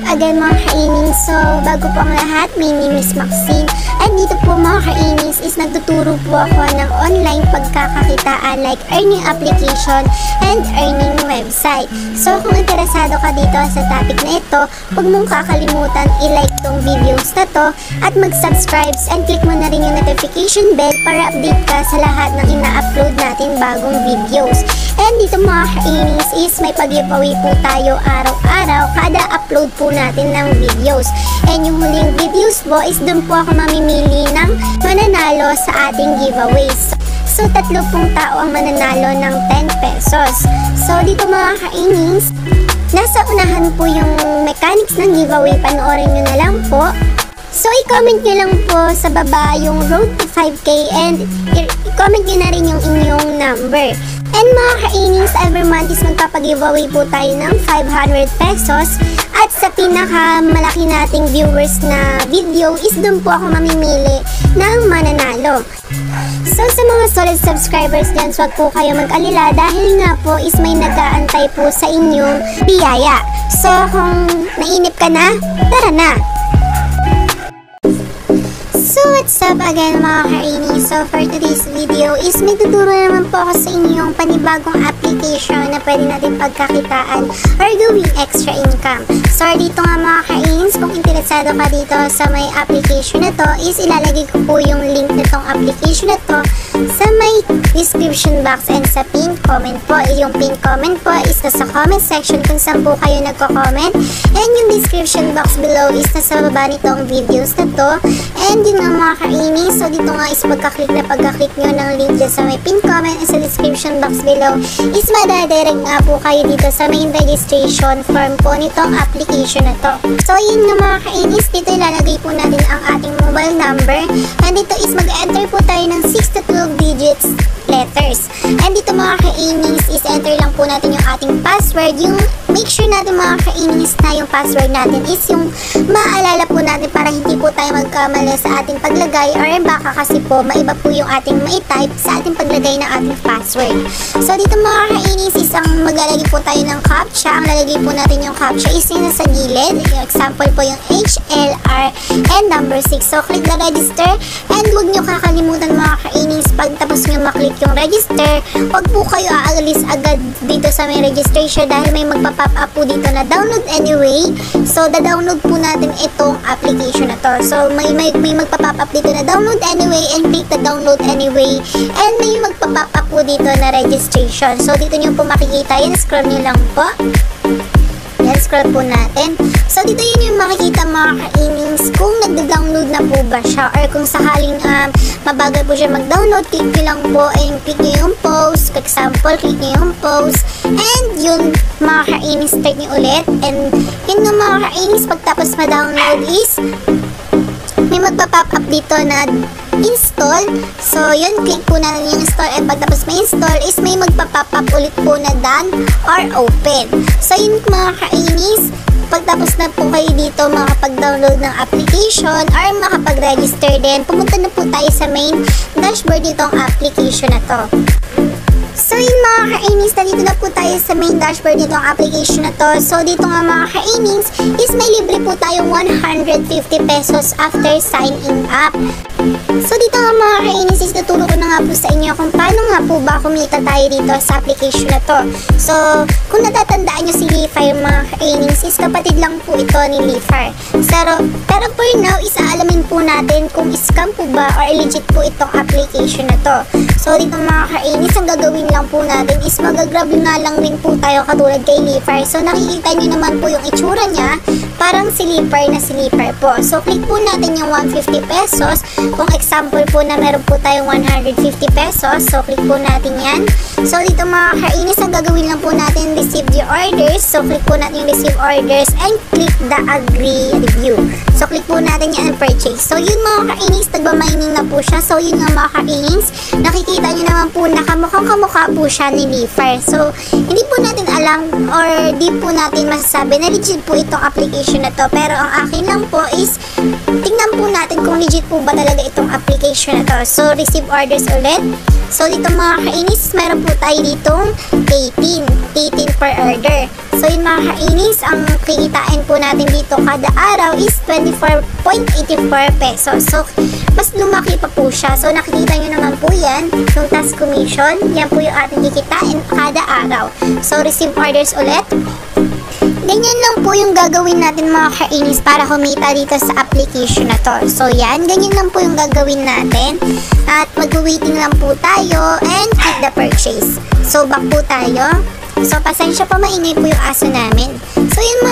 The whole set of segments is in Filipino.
again mga kainis. So, bago po ang lahat, my name is Maxine. At dito po mga kainis is nagtuturo po ako ng online pagkakakitaan like earning application and earning website. So, kung interesado ka dito sa topic na ito, huwag mong kakalimutan i-like tong videos na to at mag-subscribe and click mo na rin yung notification bell para update ka sa lahat ng ina-upload natin bagong videos. And dito mga kainis is may pag-giveaway po tayo araw-araw kada upload po natin ng videos. And yung huling videos po is dun po ako mamimili ng mananalo sa ating giveaways. So, tatlo pong tao ang mananalo ng 10 pesos. So, dito mga kainis, nasa unahan po yung mechanics ng giveaway. Panoorin nyo na lang po. So, i-comment nyo lang po sa baba yung road to 5K and i-comment nyo na rin yung inyong number. And mga kainings, every month is magpapag-giveaway po tayo ng 500 pesos. At sa pinakamalaki nating viewers na video is doon po ako mamimili ng mananalo. So sa mga solid subscribers dyan, so wag po kayo mag-alila dahil nga po is may nag-aantay po sa inyong biyaya. So kung nainip ka na, tara na! So what's up again mga kaini? So for today's video is may tuturo naman po ako sa inyo yung panibagong application na pwede natin pagkakitaan or gawing extra income. So dito nga mga kains, kung interesado ka dito sa may application na to is ilalagay ko po yung link nitong application na to sa may description box and sa pin comment po. Yung pin comment po is sa comment section kung saan po kayo nagko-comment and yung description box below is nasa baba nitong videos na to and yun nga mga kainis. So, dito nga is pagka-click na pagka-click nyo ng link dyan sa may pin comment and sa description box below is madadirect nga po kayo dito sa main registration form po nitong application na to. So, yun nga mga kainis. Dito ilalagay po natin ang ating mobile number and dito is mag-enter po tayo ng 6 to 12 digits letters. And dito mga kainis is enter lang po natin yung ating password. Yung make sure natin mga kainis na yung password natin is yung maalala po natin para hindi po tayo magkamali sa ating paglagay or baka kasi po maiba po yung ating mai-type sa ating paglagay ng ating password. So dito mga kainis is maglalagay po tayo ng captcha. Ang lalagay po natin yung captcha is yung sa gilid. Yung example po yung HLR and number 6. So click the register and huwag nyo kakalimutan mga kainis pag tapos nyo maklik yung register, huwag po kayo aalis agad dito sa may registration dahil may magpa-pop up po dito na download anyway. So, da-download po natin itong application na to. So, may, may, may magpa-pop up dito na download anyway and click the download anyway. And may magpa-pop up po dito na registration. So, dito nyo po makikita yan. Scroll nyo lang po. Scroll po natin. So, dito yun yung makikita mga ka-innings kung nagda-download na po ba siya or kung sakaling um, mabagal po siya mag-download, click nyo lang po and click nyo yung post. For example, click nyo yung post. And yun, mga ka-innings, start nyo ulit. And yun nga mga ka-innings, pagtapos ma-download is may magpa-pop up dito na install. So, yun, click po natin yung install and pagtapos may install is may magpa-pop up ulit po na done or open. So, yun mga kainis, pagtapos na po kayo dito makapag-download ng application or makapag-register din, pumunta na po tayo sa main dashboard nitong application na to. So yun mga ka-aimings, dito na po tayo sa main dashboard nitong application na to. So dito nga mga ka-aimings is may libre po tayong 150 pesos after signing up. So dito nga mga ka-aimings is tuturo ko na nga po sa inyo kung nga po ba kumita tayo dito sa application na to. So kung natatandaan nyo si Leafire mga ka-aimings is kapatid lang po ito ni Leafire. Pero, pero for now is aalamin po natin kung scam po ba or legit po itong application na to. So dito mga ka-aimings ang gagawin lang po natin is magagrab na lang rin po tayo katulad kay Leaper. So nakikita nyo naman po yung itsura niya, parang sleeper na sleeper po. So click po natin yung 150 pesos. Kung example po na meron po tayong 150 pesos, so click po natin yan. So dito mga kainis, ang gagawin lang po natin receive your orders. So click po natin yung receive orders and click the agree review. So click po natin yan purchase. So yun mga kainis, nagba-mining na po siya. So yun nga mga kainis, nakikita nyo naman po na kamukhang kamukha mukha po siya ni Leafer. So, hindi po natin alam or di po natin masasabi na legit po itong application na to. Pero ang akin lang po is, tingnan po natin kung legit po ba talaga itong application na to. So, receive orders ulit. So, dito mga kainis, meron po tayo ditong 18. 18 per order. So, yun mga kainis, ang kikitain po natin dito kada araw is 24.84 pesos. So, mas lumaki pa po siya. So, nakikita nyo naman po yan, yung task commission. Yan po yung ating kikitain kada araw. So, receive orders ulit. Ganyan lang po yung gagawin natin mga kainis para kumita dito sa application na to. So yan, ganyan lang po yung gagawin natin. At mag-waiting lang po tayo and click the purchase. So back po tayo. So, pasensya pa maingay po yung aso namin. So, yun mga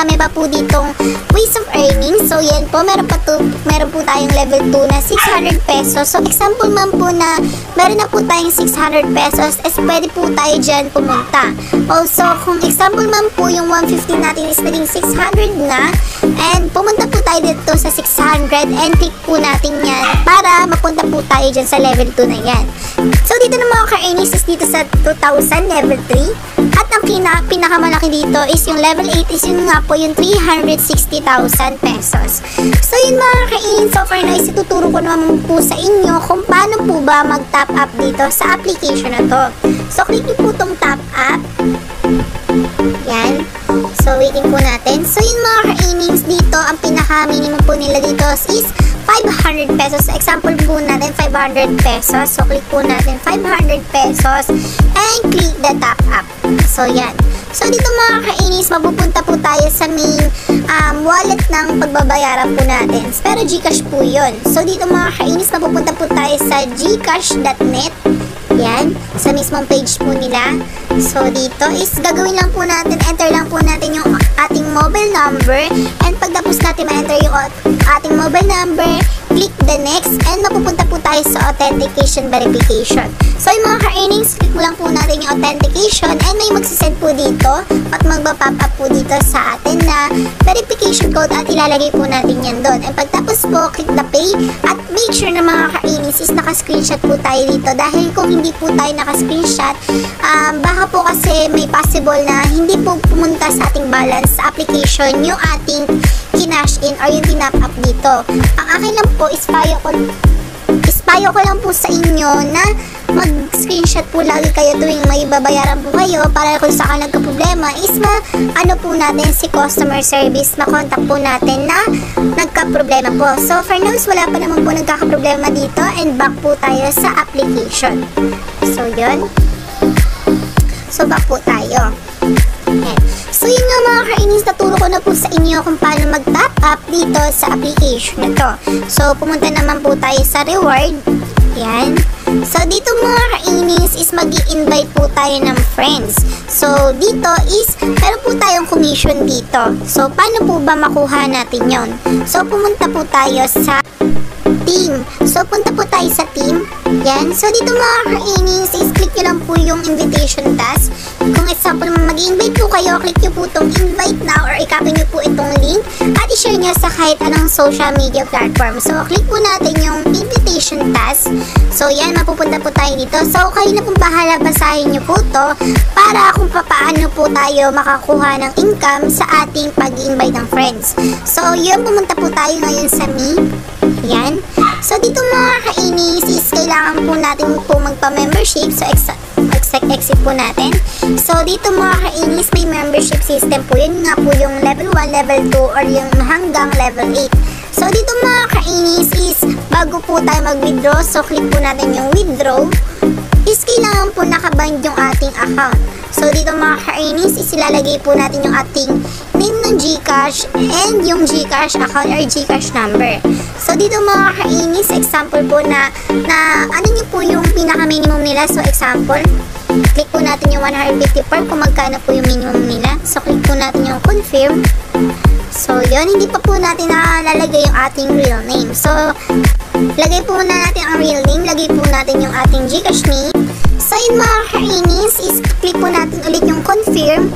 marami pa po ditong ways of earning. So, yan po, meron pa to, meron po tayong level 2 na 600 pesos. So, example man po na meron na po tayong 600 pesos, is pwede po tayo dyan pumunta. Also, kung example man po yung 150 natin is naging 600 na, and pumunta po tayo dito sa 600 and click po natin yan para mapunta po tayo dyan sa level 2 na yan. So, dito na mga ka-earnings is dito sa 2,000 level 3. At ang kina, pinakamalaki dito is yung level 8 is yun nga po yung 360,000 pesos. So, yun mga ka-earnings, so far na is ituturo ko naman po sa inyo kung paano po ba mag-top up dito sa application na to. So, click niyo po tong top up. Yan. So, waiting po natin. So, yun mga ka-earnings dito, ang pinaka-minimum po nila dito is 500 pesos. So, example po natin, 500 pesos. So, click po natin 500 pesos and click the top up. So, yan. So, dito mga kainis, mapupunta po tayo sa main um, wallet ng pagbabayaran po natin. Pero Gcash po yun. So, dito mga kainis, mapupunta po tayo sa gcash.net. Yan, sa mismong page po nila. So, dito is gagawin lang po natin, enter lang po natin yung ating mobile number. And pagtapos natin ma-enter yung ating mobile number, click the next, and mapupunta po tayo sa authentication verification. So, yung mga ka-earnings, click mo lang po natin yung authentication, and may magsisend po dito, at magpa-pop up po dito sa atin na verification code, at ilalagay po natin yan doon. And pagtapos po, click the pay, at make sure na mga ka-earnings is naka-screenshot po tayo dito. Dahil kung hindi po tayo naka-screenshot, um, baka po kasi may possible na hindi po pumunta sa ating balance sa application yung ating kinash in or yung tinap up dito. Ang akin lang po is payo ko payo ko lang po sa inyo na mag-screenshot po lagi kayo tuwing may babayaran po kayo para kung saan nagka-problema is ma ano po natin si customer service makontak po natin na nagka-problema po. So for now, wala pa naman po nagkaka-problema dito and back po tayo sa application. So yun. So back po tayo. Ayan. So yun nga mga kainis, naturo ko na po sa inyo kung paano mag-top up dito sa application na to. So pumunta naman po tayo sa reward. Yan. So dito mga kainis is mag invite po tayo ng friends. So dito is meron po tayong commission dito. So paano po ba makuha natin yon? So pumunta po tayo sa team. So, punta po tayo sa team. Yan. So, dito mga ka-innings, is-click nyo lang po yung invitation task. Kung example, mag-invite po kayo, click nyo po itong invite now or ikapin nyo po itong link at i-share nyo sa kahit anong social media platform. So, click po natin yung invitation task. So, yan, mapupunta po tayo dito. So, kayo na pong bahala, basahin nyo po to para kung paano po tayo makakuha ng income sa ating pag-invite ng friends. So, yun, pumunta po tayo ngayon sa me. Yan. So, dito mga kainis is kailangan po natin po magpa-membership. So, exit, exit po natin. So, dito mga kainis may membership system po. Yun nga po yung level 1, level 2, or yung hanggang level 8. So, dito mga kainis is bago po tayo mag-withdraw. So, click po natin yung withdraw is kailangan po nakabind yung ating account. So, dito mga ka-earnings, isilalagay po natin yung ating name ng GCash and yung GCash account or GCash number. So, dito mga ka-earnings, example po na, na ano nyo po yung pinaka-minimum nila. So, example, click po natin yung 154 kung magkano po yung minimum nila. So, click po natin yung confirm. So, yun, hindi pa po natin nalalagay yung ating real name. So, lagay po muna natin ang real name, lagay po natin yung ating Gcash name. So, yun mga kainis, is click po natin ulit yung confirm.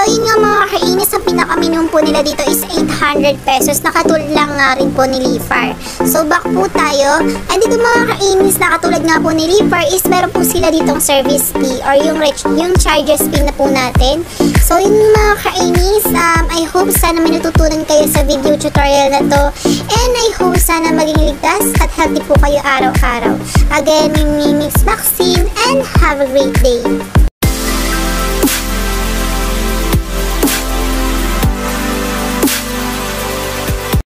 So, yun nga mga kainis, ang pinaka-minimum po nila dito is 800 pesos. Nakatulad lang nga rin po ni Lifar. So, back po tayo. And dito mga kainis, nakatulad nga po ni Lifar is meron po sila ditong service fee or yung, yung charges fee na po natin. So yun mga ka-Ainis, um, I hope sana may natutunan kayo sa video tutorial na to. And I hope sana maging ligtas at healthy po kayo araw-araw. Again, yung Miss Maxine and have a great day.